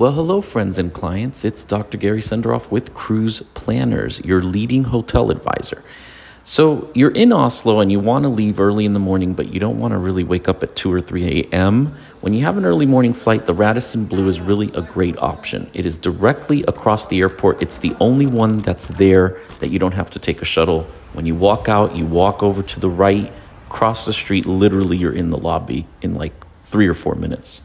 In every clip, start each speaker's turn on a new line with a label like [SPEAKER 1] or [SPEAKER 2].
[SPEAKER 1] Well, hello, friends and clients. It's Dr. Gari Senderoff with Cruise Planners, your leading hotel advisor. So, you're in Oslo and you want to leave early in the morning, but you don't want to really wake up at 2 or 3 a.m. When you have an early morning flight, the Radisson Blu is really a great option. It is directly across the airport. It's the only one that's there that you don't have to take a shuttle. When you walk out, you walk over to the right, cross the street, literally, you're in the lobby in like three or four minutes.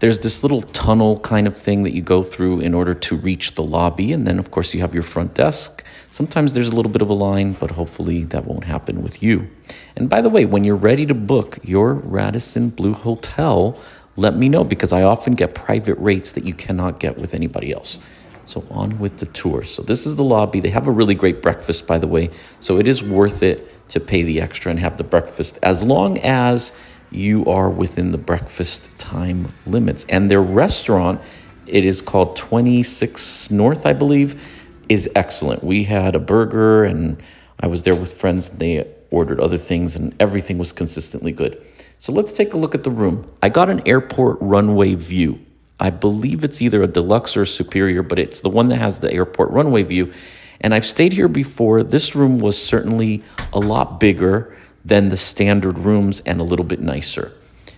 [SPEAKER 1] There's this little tunnel kind of thing that you go through in order to reach the lobby. And then, of course, you have your front desk. Sometimes there's a little bit of a line, but hopefully that won't happen with you. And by the way, when you're ready to book your Radisson Blu Hotel, let me know because I often get private rates that you cannot get with anybody else. So, on with the tour. So, this is the lobby. They have a really great breakfast, by the way. So, it is worth it to pay the extra and have the breakfast as long as you are within the breakfast time limits. And their restaurant, it is called 26 North, I believe, is excellent. We had a burger and I was there with friends and they ordered other things and everything was consistently good. So let's take a look at the room. I got an airport runway view. I believe it's either a deluxe or a superior, but it's the one that has the airport runway view. And I've stayed here before. This room was certainly a lot bigger than the standard rooms and a little bit nicer.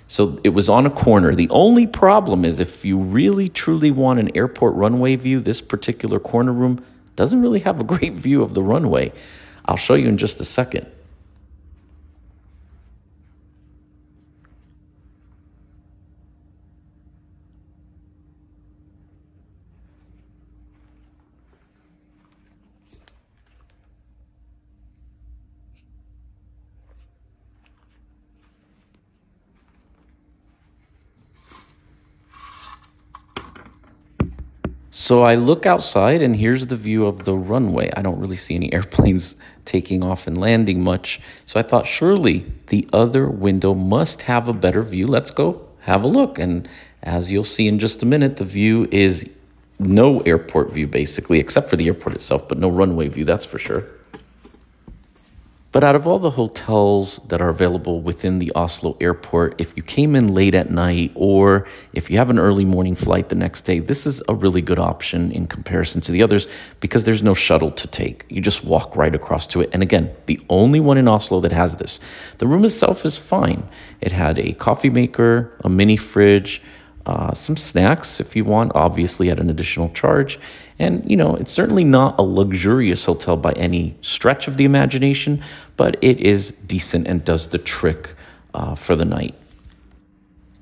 [SPEAKER 1] So it was on a corner. The only problem is if you really truly want an airport runway view, this particular corner room doesn't really have a great view of the runway. I'll show you in just a second. So I look outside and here's the view of the runway. I don't really see any airplanes taking off and landing much. So I thought surely the other window must have a better view. Let's go have a look. And as you'll see in just a minute, the view is no airport view basically, except for the airport itself, but no runway view, that's for sure. But out of all the hotels that are available within the Oslo airport, if you came in late at night or if you have an early morning flight the next day, this is a really good option in comparison to the others because there's no shuttle to take. You just walk right across to it. And again, the only one in Oslo that has this. The room itself is fine. It had a coffee maker, a mini fridge, uh, some snacks if you want, obviously at an additional charge. And, you know, it's certainly not a luxurious hotel by any stretch of the imagination, but it is decent and does the trick uh, for the night.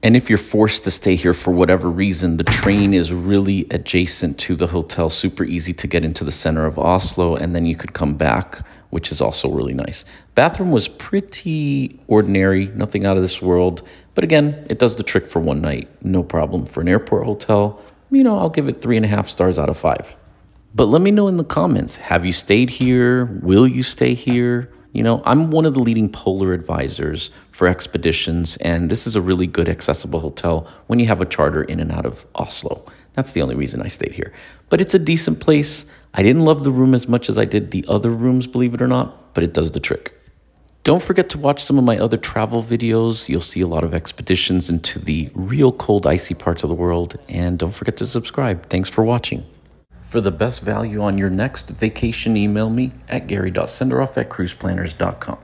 [SPEAKER 1] And if you're forced to stay here for whatever reason, the train is really adjacent to the hotel, super easy to get into the center of Oslo, and then you could come back, which is also really nice. Bathroom was pretty ordinary, nothing out of this world, but again, it does the trick for one night, no problem. For an airport hotel, you know, I'll give it three and a half stars out of five. But let me know in the comments have you stayed here? Will you stay here? You know, I'm one of the leading polar advisors for expeditions, and this is a really good accessible hotel when you have a charter in and out of Oslo. That's the only reason I stayed here. But it's a decent place. I didn't love the room as much as I did the other rooms, believe it or not, but it does the trick. Don't forget to watch some of my other travel videos. You'll see a lot of expeditions into the real cold, icy parts of the world. And don't forget to subscribe. Thanks for watching. For the best value on your next vacation, email me at gari.senderoff at cruiseplanners.com.